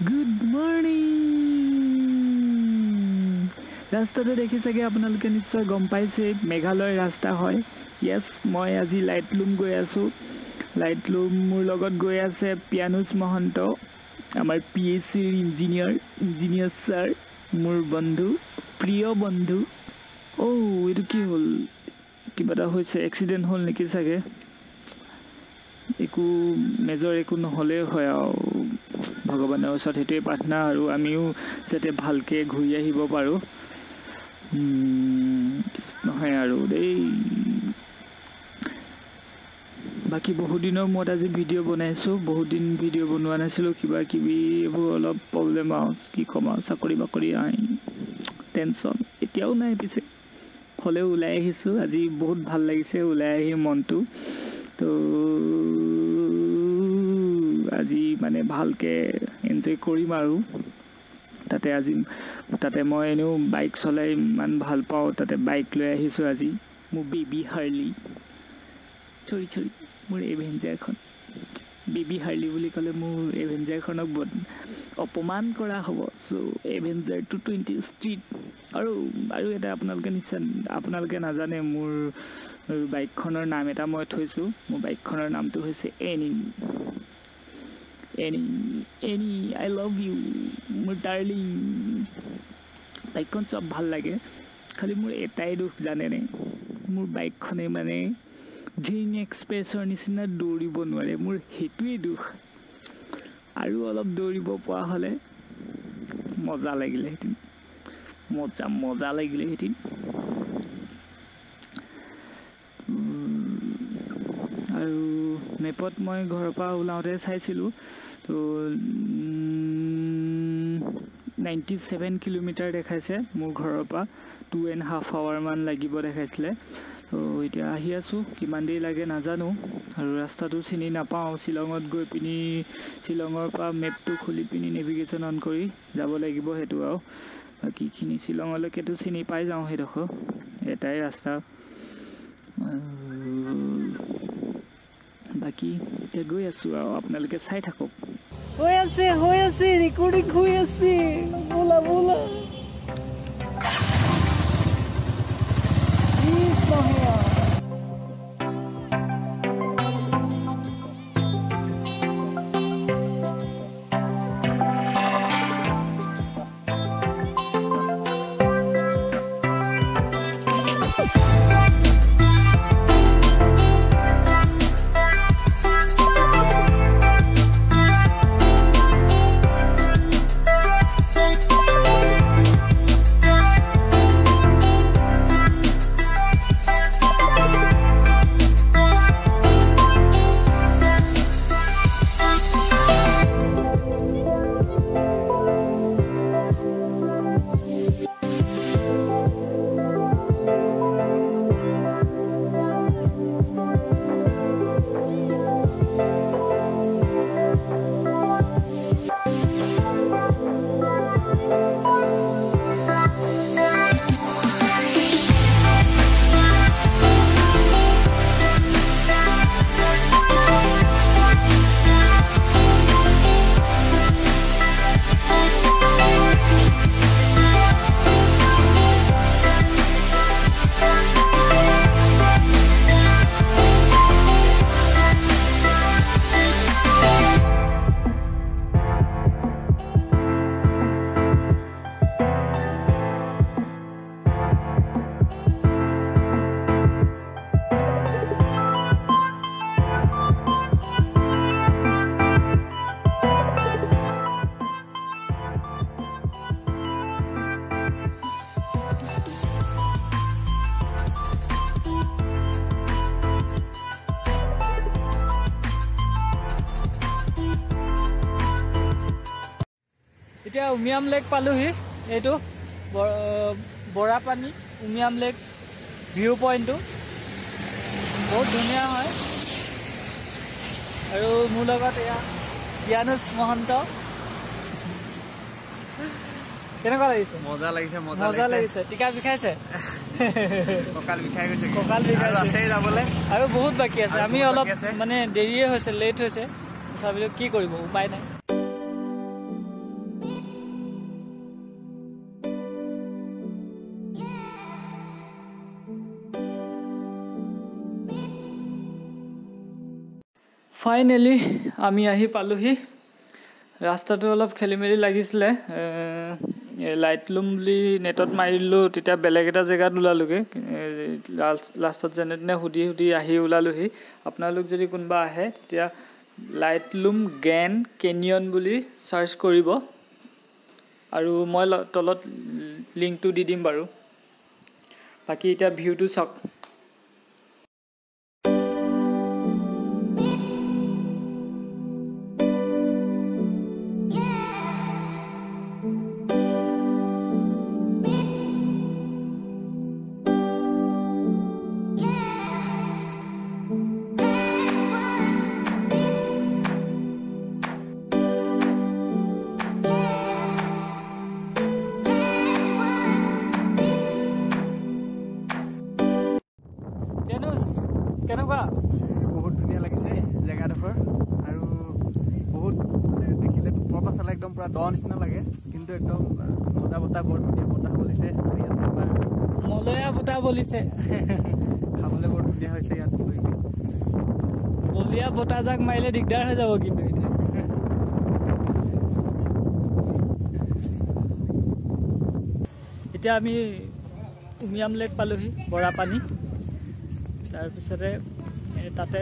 Good morning ৰাস্তাটো দেখি চাগে আপোনালোকে নিশ্চয় গম পাইছে মেঘালয় ৰাস্তা হয়। য়েছ মই আজি লাইটলুম গৈ আছোঁ। লাইটলুম মোৰ লগত গৈ আছে পিয়ানুজ মহন্ত আমাৰ পি এইচ চিৰ ইঞ্জিনিয়াৰ ইঞ্জিনিয়াৰ ছাৰ মোৰ বন্ধু প্ৰিয় বন্ধু। অ' এইটো কি হ'ল? কিবা এটা হৈছে এক্সিডেণ্ট হ'ল নেকি চাগে? একো মেজৰ একো নহ'লেই হয় আৰু। ভগৱানৰ ওচৰত সেইটোৱে প্ৰাৰ্থনা আৰু আমিও যাতে ভালকৈ ঘূৰি আহিব পাৰোঁ। নহয় আৰু দেই। বাকী বহুত দিনৰ মূৰত আজি ভিডিঅ' বনাইছোঁ বহুত দিন ভিডিঅ' বনোৱা নাছিলোঁ কিবা কিবি এইবোৰ অলপ প্ৰব্লেম আৰু কি ক'ম আৰু চাকৰি বাকৰি আই টেনশ্যন এতিয়াও নাই পিছে। হ'লেও ওলাই আহিছোঁ আজি বহুত ভাল লাগিছে ওলাই আহি মনটো। তো আজি মানে ভালকৈ এনজয় কৰিম আৰু। তাতে আজি তাতে মই এনেও বাইক চলাই ইমান ভাল পাওঁ তাতে বাইক লৈ আহিছোঁ আজি। মোৰ বেবী হাৰ্লি চৰি চৰি মোৰ এভেঞ্জাৰখন বেবী হাৰ্লি বুলি ক'লে মোৰ এভেঞ্জাৰখনক অপমান কৰা হ'ব। So' Avenger two twenty street আৰু আৰু এটা আপোনালোকে নিশ্চয় আপোনালোকে নাজানে মোৰ বাইকখনৰ নাম এটা মই থৈছোঁ। মোৰ বাইকখনৰ নামটো হৈছে any any any I love you মোৰ ডাৰ্লিং বাইকখন চব ভাল লাগে খালি মোৰ এটাই দুখ জানেনে? মোৰ বাইকখনে মানে ড্ৰিম এক্সপ্ৰেছৰ নিচিনা দৌৰিব নোৱাৰে মোৰ সেইটোৱেই দুখ। আৰু অলপ দৌৰিব পৰা হ'লে মজা লাগিলেহেঁতেন মজা মজা লাগিলেহেঁতেন মেপত মই ঘৰৰ পৰা ওলাওঁতে চাইছিলোঁ। তো নাইণ্টি ছেভেন কিলোমিটাৰ দেখাইছে মোৰ ঘৰৰ পৰা। টু এণ্ড হাফ আৱাৰমান লাগিব দেখাইছিলে। তো এতিয়া আহি আছোঁ। কিমান দেৰি লাগে নাজানো। আৰু ৰাস্তাটো চিনি নাপাওঁ। শ্বিলঙত গৈ পিনি শ্বিলঙৰ পৰা মেপটো খুলি পিনি নেভিগেশ্যন অন কৰি যাব লাগিব সেইটো আৰু। বাকীখিনি শ্বিলঙলৈকেতো চিনি পাই যাওঁ সেইডোখৰ। এটাই ৰাস্তা। বাকী এতিয়া গৈ আছোঁ আৰু আপোনালোকে চাই থাকক। হৈ আছে হৈ আছে ৰেকৰ্ডিং হৈ আছে। বোলা বোলা। এতিয়া উমিয়াম লেক পালোহি এইটো বৰাপানী উমিয়াম লেক ভিউ পইণ্টটো। বহুত ধুনীয়া হয়। আৰু মোৰ লগত এয়া জ্ঞানুজ মহন্ত। কেনেকুৱা লাগিছে? মজা লাগিছে মজা লাগিছে। টিকা বিষাইছে? কঁকাল বিষাই গৈছে কঁকাল যাবলৈ? আৰু বহুত বাকী আছে। আমি অলপ। মানে দেৰিয়ে হৈছে লেট হৈছে। তথাপিতো কি কৰিব? উপায় নাই। ফাইনেলি আমি আহি পালোহি। ৰাস্তাটো অলপ খেলি মেলি লাগিছিলে লাইট লুম বুলি নেটত মাৰিলোঁ তেতিয়া বেলেগ এটা জেগাত ওলালোগৈ। লাষ্টত যেনে তেনে সুধি সুধি আহি ওলালোহি। আপোনালোক যদি কোনোবা আহে তেতিয়া লাইট লুম গেন কেনিয়ন বুলি চাৰ্চ কৰিব। আৰু মই তলত লিংকটো দি দিম বাৰু। বাকী এতিয়া ভিউটো চাওক। চালে একদম পূৰা দ নিচিনা লাগে। কিন্তু একদম মজা বতাহ বৰ ধুনীয়া বতাহ বলিছে। আৰু ইয়াত তোমাৰ। মলয়া বতাহ বলিছে। খাবলৈ বৰ ধুনীয়া হৈছে ইয়াত। বলীয়া বতাহজাক মাৰিলে দিগদাৰ হৈ যাব কিন্তু এতিয়া। এতিয়া আমি উমিয়াম লেক পালোহি বৰাপানী। তাৰপিছতে এই তাতে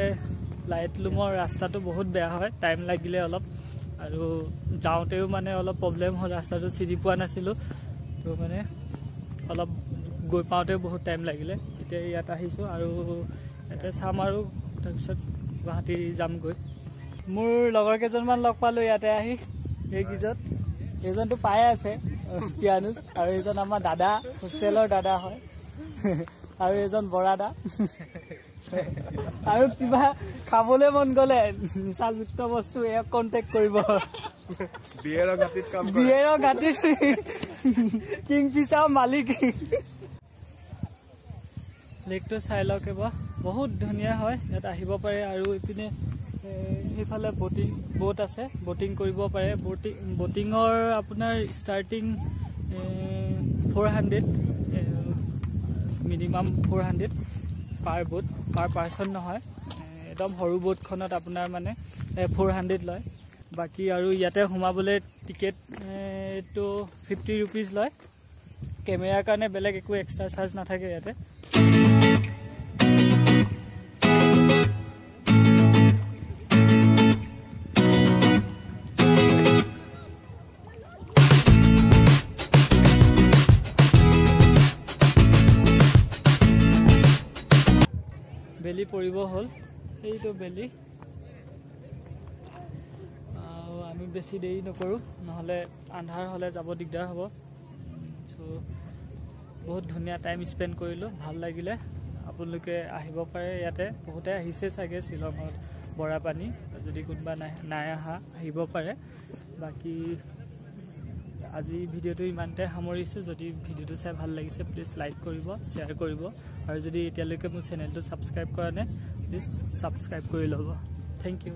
লাইট লুমৰ ৰাস্তাটো বহুত বেয়া হয়। টাইম লাগিলে অলপ। আৰু যাওঁতেও মানে অলপ প্ৰব্লেম হ'ল ৰাস্তাটো চিনি পোৱা নাছিলোঁ। তো মানে অলপ গৈ পাওঁতেও বহুত টাইম লাগিলে। এতিয়া ইয়াত আহিছোঁ আৰু ইয়াতে চাম আৰু তাৰপিছত গুৱাহাটী যামগৈ। মোৰ লগৰ কেইজনমান লগ পালোঁ ইয়াতে আহি এইকেইজন এইজনটো পায়ে আছে পিয়ানুজ আৰু এইজন আমাৰ দাদা হোষ্টেলৰ দাদা হয়। আৰু এইজন বৰাদা আৰু কিবা খাবলৈ মন গ'লে নিচাযুক্ত বস্তু এয়াক কণ্টেক্ট কৰিব। বিয়েৰৰ গাঁতিত কিং ফিচাৰ মালিক। লেকটো চাই লওক এবাৰ। বহুত ধুনীয়া হয় ইয়াত আহিব পাৰে আৰু ইপিনে সেইফালে বটিং ব'ট আছে বটিং কৰিব পাৰে। বটিং বটিঙৰ আপোনাৰ starting four hundred minimum four hundred per boat per person নহয়। একদম সৰু ব'টখনত আপোনাৰ মানে ফ'ৰ হাণ্ড্ৰেড লয়। বাকী আৰু ইয়াতে সোমাবলৈ টিকেট টো ফিফটি ৰুপিজ লয়। কেমেৰাৰ কাৰণে বেলেগ একো এক্সট্ৰা চাৰ্জ নাথাকে ইয়াতে। বেলি পৰিব হ'ল। সেইটো বেলি। আমি বেছি দেৰি নকৰোঁ নহ'লে আন্ধাৰ হ'লে যাব দিগদাৰ হ'ব। চ' বহুত ধুনীয়া টাইম স্পেণ্ড কৰিলোঁ ভাল লাগিলে। আপোনালোকে আহিব পাৰে ইয়াতে। বহুতে আহিছে চাগে শ্বিলঙত বৰাপানী। যদি কোনোবা নাই নাই অহা আহিব পাৰে। বাকী আজি ভিডিঅ'টো ইমানতে সামৰিছোঁ। যদি ভিডিঅ'টো চাই ভাল লাগিছে প্লিজ লাইক কৰিব শ্বেয়াৰ কৰিব। আৰু যদি এতিয়ালৈকে মোৰ চেনেলটো ছাবস্ক্ৰাইব কৰা নাই প্লিজ ছাবস্ক্ৰাইব কৰি ল'ব। Thank U